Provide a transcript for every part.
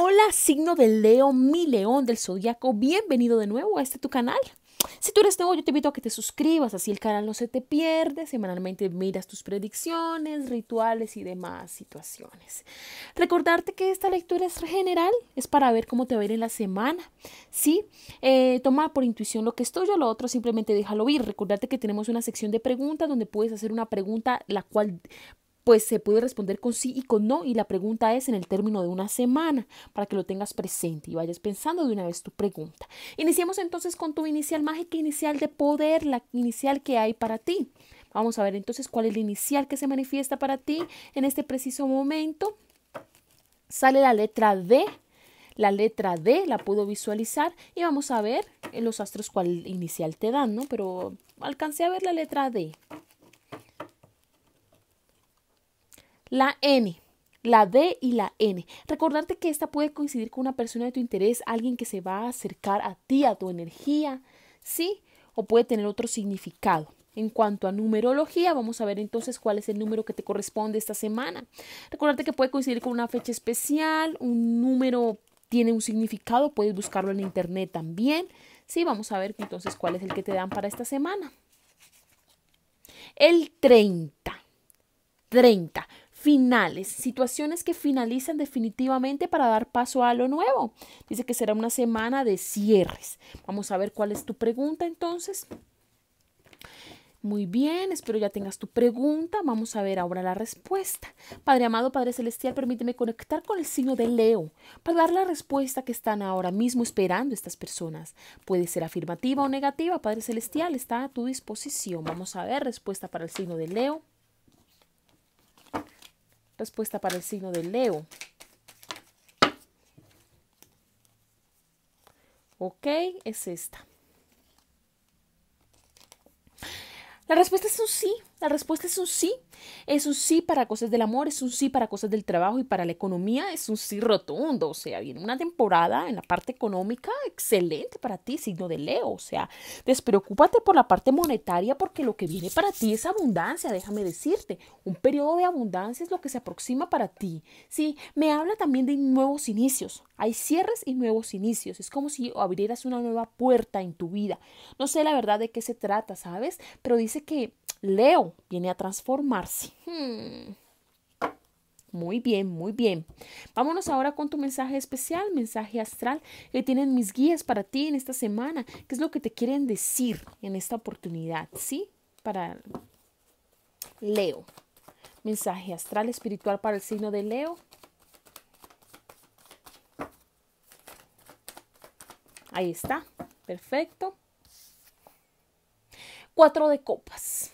Hola, signo del Leo, mi león del zodiaco. Bienvenido de nuevo a este tu canal. Si tú eres nuevo, yo te invito a que te suscribas, así el canal no se te pierde. Semanalmente miras tus predicciones, rituales y demás situaciones. Recordarte que esta lectura es general, es para ver cómo te va a ir en la semana. Sí, eh, toma por intuición lo que es tuyo, lo otro simplemente déjalo ir. Recordarte que tenemos una sección de preguntas donde puedes hacer una pregunta la cual pues se puede responder con sí y con no y la pregunta es en el término de una semana para que lo tengas presente y vayas pensando de una vez tu pregunta. Iniciemos entonces con tu inicial mágica inicial de poder, la inicial que hay para ti. Vamos a ver entonces cuál es la inicial que se manifiesta para ti en este preciso momento. Sale la letra D. La letra D la puedo visualizar y vamos a ver en los astros cuál inicial te dan, ¿no? Pero alcancé a ver la letra D. La N, la D y la N. Recordarte que esta puede coincidir con una persona de tu interés, alguien que se va a acercar a ti, a tu energía, ¿sí? O puede tener otro significado. En cuanto a numerología, vamos a ver entonces cuál es el número que te corresponde esta semana. Recordarte que puede coincidir con una fecha especial, un número tiene un significado, puedes buscarlo en internet también. Sí, vamos a ver entonces cuál es el que te dan para esta semana. El 30. 30 finales, situaciones que finalizan definitivamente para dar paso a lo nuevo. Dice que será una semana de cierres. Vamos a ver cuál es tu pregunta entonces. Muy bien, espero ya tengas tu pregunta. Vamos a ver ahora la respuesta. Padre amado, Padre celestial, permíteme conectar con el signo de Leo para dar la respuesta que están ahora mismo esperando estas personas. Puede ser afirmativa o negativa, Padre celestial, está a tu disposición. Vamos a ver respuesta para el signo de Leo. Respuesta para el signo de Leo. Ok, es esta. La respuesta es un sí. La respuesta es un sí. Es un sí para cosas del amor, es un sí para cosas del trabajo y para la economía es un sí rotundo. O sea, viene una temporada en la parte económica excelente para ti, signo de Leo. O sea, despreocúpate por la parte monetaria porque lo que viene para ti es abundancia, déjame decirte. Un periodo de abundancia es lo que se aproxima para ti. Sí, me habla también de nuevos inicios. Hay cierres y nuevos inicios. Es como si abrieras una nueva puerta en tu vida. No sé la verdad de qué se trata, ¿sabes? Pero dice que Leo viene a transformarse. Hmm. Muy bien, muy bien. Vámonos ahora con tu mensaje especial, mensaje astral que tienen mis guías para ti en esta semana. ¿Qué es lo que te quieren decir en esta oportunidad? ¿Sí? Para Leo. Mensaje astral espiritual para el signo de Leo. Ahí está. Perfecto. Cuatro de copas.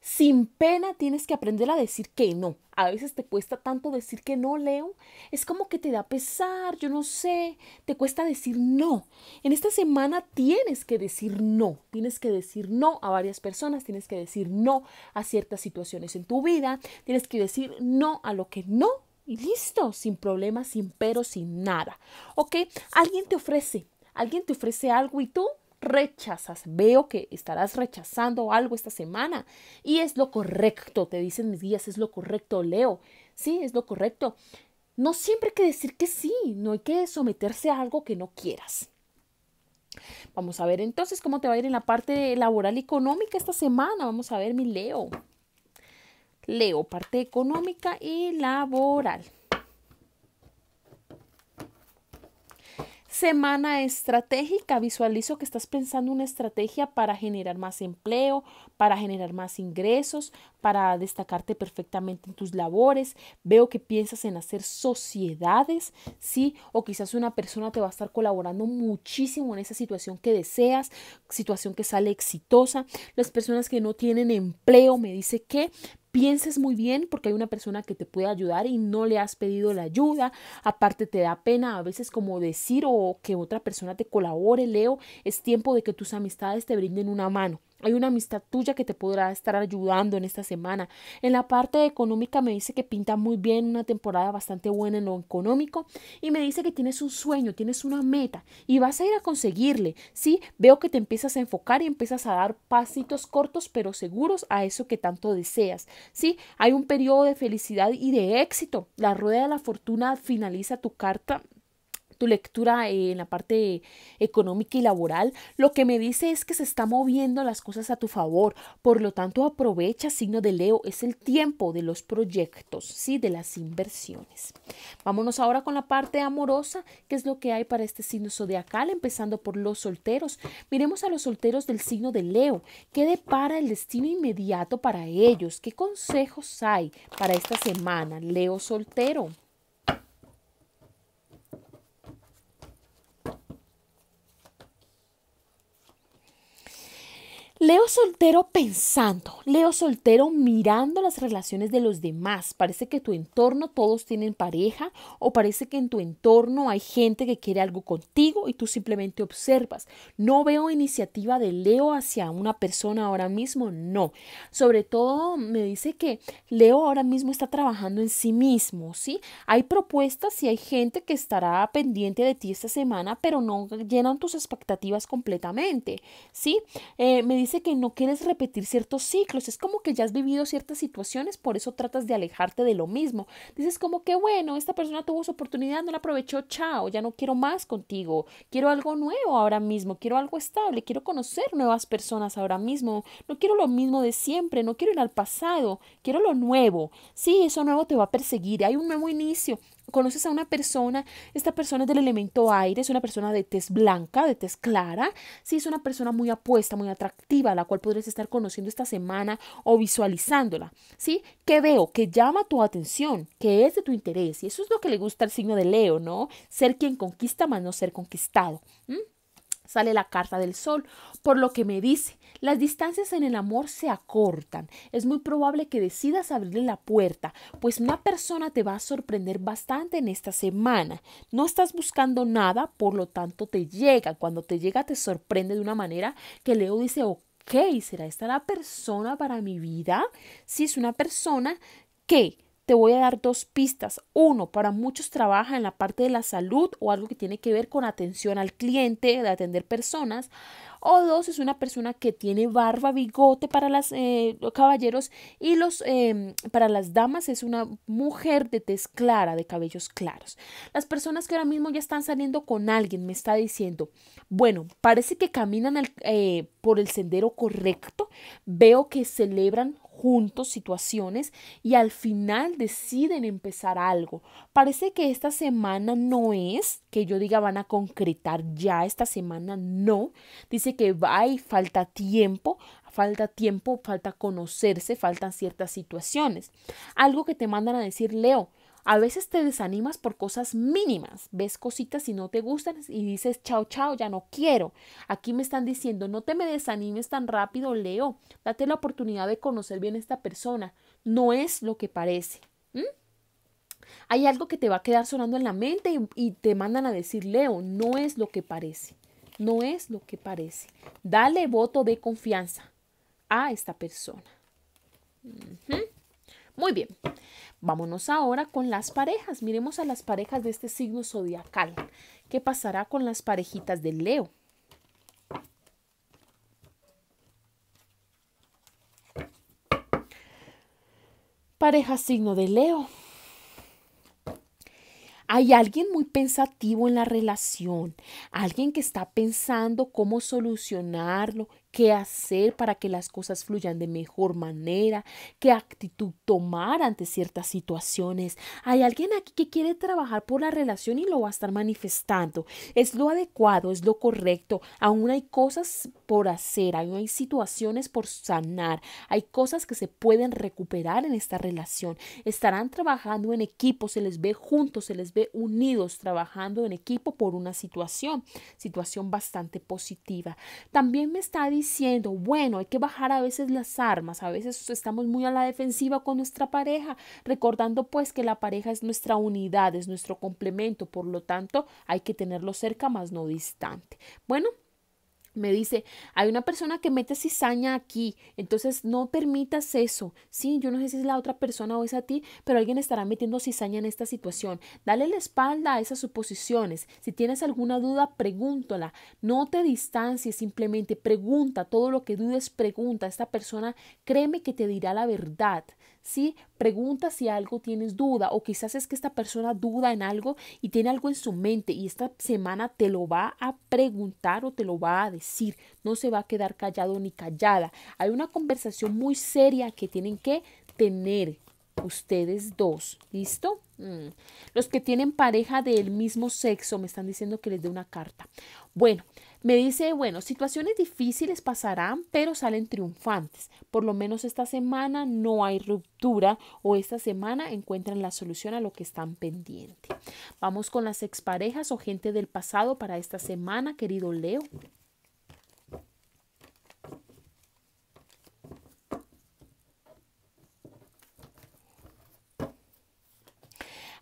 Sin pena tienes que aprender a decir que no. A veces te cuesta tanto decir que no, Leo. Es como que te da pesar, yo no sé, te cuesta decir no. En esta semana tienes que decir no. Tienes que decir no a varias personas, tienes que decir no a ciertas situaciones en tu vida, tienes que decir no a lo que no y listo, sin problemas, sin pero, sin nada. ¿Ok? Alguien te ofrece, alguien te ofrece algo y tú rechazas. Veo que estarás rechazando algo esta semana y es lo correcto, te dicen mis guías, es lo correcto, Leo. Sí, es lo correcto. No siempre hay que decir que sí, no hay que someterse a algo que no quieras. Vamos a ver entonces cómo te va a ir en la parte laboral y económica esta semana. Vamos a ver mi Leo. Leo, parte económica y laboral. Semana estratégica. Visualizo que estás pensando una estrategia para generar más empleo, para generar más ingresos, para destacarte perfectamente en tus labores. Veo que piensas en hacer sociedades, ¿sí? O quizás una persona te va a estar colaborando muchísimo en esa situación que deseas, situación que sale exitosa. Las personas que no tienen empleo, me dice que pienses muy bien porque hay una persona que te puede ayudar y no le has pedido la ayuda. Aparte te da pena a veces como decir o que otra persona te colabore, Leo. Es tiempo de que tus amistades te brinden una mano. Hay una amistad tuya que te podrá estar ayudando en esta semana. En la parte económica me dice que pinta muy bien, una temporada bastante buena en lo económico. Y me dice que tienes un sueño, tienes una meta y vas a ir a conseguirle. Sí, veo que te empiezas a enfocar y empiezas a dar pasitos cortos pero seguros a eso que tanto deseas. Sí, hay un periodo de felicidad y de éxito. La rueda de la fortuna finaliza tu carta tu lectura en la parte económica y laboral, lo que me dice es que se está moviendo las cosas a tu favor. Por lo tanto, aprovecha, signo de Leo, es el tiempo de los proyectos, sí, de las inversiones. Vámonos ahora con la parte amorosa, que es lo que hay para este signo zodiacal, empezando por los solteros. Miremos a los solteros del signo de Leo. ¿Qué depara el destino inmediato para ellos? ¿Qué consejos hay para esta semana? Leo soltero. Leo soltero pensando, Leo soltero mirando las relaciones de los demás. Parece que tu entorno todos tienen pareja o parece que en tu entorno hay gente que quiere algo contigo y tú simplemente observas. No veo iniciativa de Leo hacia una persona ahora mismo, no. Sobre todo me dice que Leo ahora mismo está trabajando en sí mismo, ¿sí? Hay propuestas y hay gente que estará pendiente de ti esta semana, pero no llenan tus expectativas completamente, ¿sí? Eh, me dice que no quieres repetir ciertos ciclos, es como que ya has vivido ciertas situaciones, por eso tratas de alejarte de lo mismo. Dices como que bueno, esta persona tuvo su oportunidad, no la aprovechó, chao, ya no quiero más contigo, quiero algo nuevo ahora mismo, quiero algo estable, quiero conocer nuevas personas ahora mismo, no quiero lo mismo de siempre, no quiero ir al pasado, quiero lo nuevo. Sí, eso nuevo te va a perseguir, hay un nuevo inicio, conoces a una persona, esta persona es del elemento aire, es una persona de tez blanca, de tez clara, sí, es una persona muy apuesta, muy atractiva, la cual podrías estar conociendo esta semana o visualizándola, ¿sí? Que veo, que llama tu atención, que es de tu interés, y eso es lo que le gusta al signo de Leo, ¿no? Ser quien conquista más no ser conquistado sale la carta del sol, por lo que me dice, las distancias en el amor se acortan. Es muy probable que decidas abrirle la puerta, pues una persona te va a sorprender bastante en esta semana. No estás buscando nada, por lo tanto te llega. Cuando te llega te sorprende de una manera que Leo dice, ok, ¿será esta la persona para mi vida? Si es una persona que te voy a dar dos pistas. Uno, para muchos trabaja en la parte de la salud o algo que tiene que ver con atención al cliente, de atender personas. O dos, es una persona que tiene barba, bigote para eh, los caballeros y los, em, para las damas es una mujer de tez clara, de cabellos claros. Las personas que ahora mismo ya están saliendo con alguien me está diciendo, bueno, parece que caminan eh, por el sendero correcto, veo que celebran juntos situaciones y al final deciden empezar algo. Parece que esta semana no es que yo diga van a concretar ya, esta semana no. Dice que va y falta tiempo, falta tiempo, falta conocerse, faltan ciertas situaciones. Algo que te mandan a decir, Leo, a veces te desanimas por cosas mínimas, ves cositas y no te gustan y dices, chao, chao, ya no quiero. Aquí me están diciendo, no te me desanimes tan rápido, Leo, date la oportunidad de conocer bien a esta persona. No es lo que parece. Hay algo que te va a quedar sonando en la mente y, y te mandan a decir, Leo, no es lo que parece. No es lo que parece. Dale voto de confianza a esta persona. Muy bien. Vámonos ahora con las parejas. Miremos a las parejas de este signo zodiacal. ¿Qué pasará con las parejitas de Leo? Pareja signo de Leo. Hay alguien muy pensativo en la relación, alguien que está pensando cómo solucionarlo qué hacer para que las cosas fluyan de mejor manera, qué actitud tomar ante ciertas situaciones. Hay alguien aquí que quiere trabajar por la relación y lo va a estar manifestando. Es lo adecuado, es lo correcto. Aún hay cosas por hacer, aún hay situaciones por sanar, hay cosas que se pueden recuperar en esta relación. Estarán trabajando en equipo, se les ve juntos, se les ve unidos, trabajando en equipo por una situación, situación bastante positiva. También me está diciendo diciendo, bueno, hay que bajar a veces las armas, a veces estamos muy a la defensiva con nuestra pareja, recordando pues que la pareja es nuestra unidad, es nuestro complemento, por lo tanto hay que tenerlo cerca más no distante. Bueno, me dice, hay una persona que mete cizaña aquí, entonces no permitas eso. Sí, yo no sé si es la otra persona o es a ti, pero alguien estará metiendo cizaña en esta situación. Dale la espalda a esas suposiciones. Si tienes alguna duda, pregúntala. No te distancies, simplemente pregunta. Todo lo que dudes, pregunta. Esta persona, créeme que te dirá la verdad. ¿Sí? Pregunta si algo tienes duda o quizás es que esta persona duda en algo y tiene algo en su mente y esta semana te lo va a preguntar o te lo va a decir. No se va a quedar callado ni callada. Hay una conversación muy seria que tienen que tener ustedes dos. ¿Listo? Mm. Los que tienen pareja del mismo sexo me están diciendo que les dé una carta. Bueno, me dice, bueno, situaciones difíciles pasarán, pero salen triunfantes. Por lo menos esta semana no hay ruptura o esta semana encuentran la solución a lo que están pendiente. Vamos con las exparejas o gente del pasado para esta semana, querido Leo.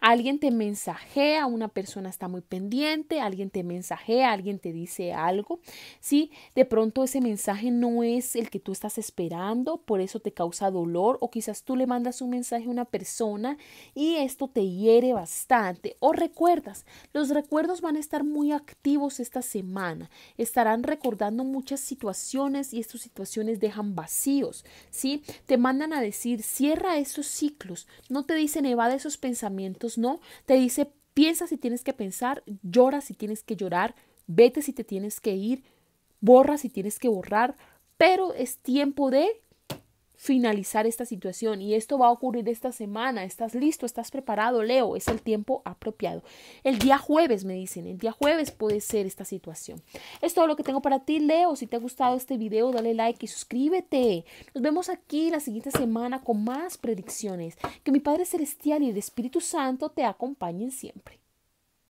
Alguien te mensajea, una persona está muy pendiente, alguien te mensajea, alguien te dice algo. Si de pronto ese mensaje no es el que tú estás esperando, por eso te causa dolor o quizás tú le mandas un mensaje a una persona y esto te hiere bastante. O recuerdas, los recuerdos van a estar muy activos esta semana. Estarán recordando muchas situaciones y estas situaciones dejan vacíos, ¿sí? Te mandan a decir, cierra esos ciclos, no te dicen evade esos pensamientos no. Te dice, piensa si tienes que pensar, llora si tienes que llorar, vete si te tienes que ir, borra si tienes que borrar, pero es tiempo de finalizar esta situación y esto va a ocurrir esta semana. ¿Estás listo? ¿Estás preparado, Leo? Es el tiempo apropiado. El día jueves, me dicen, el día jueves puede ser esta situación. Es todo lo que tengo para ti, Leo. Si te ha gustado este video, dale like y suscríbete. Nos vemos aquí la siguiente semana con más predicciones. Que mi Padre Celestial y el Espíritu Santo te acompañen siempre.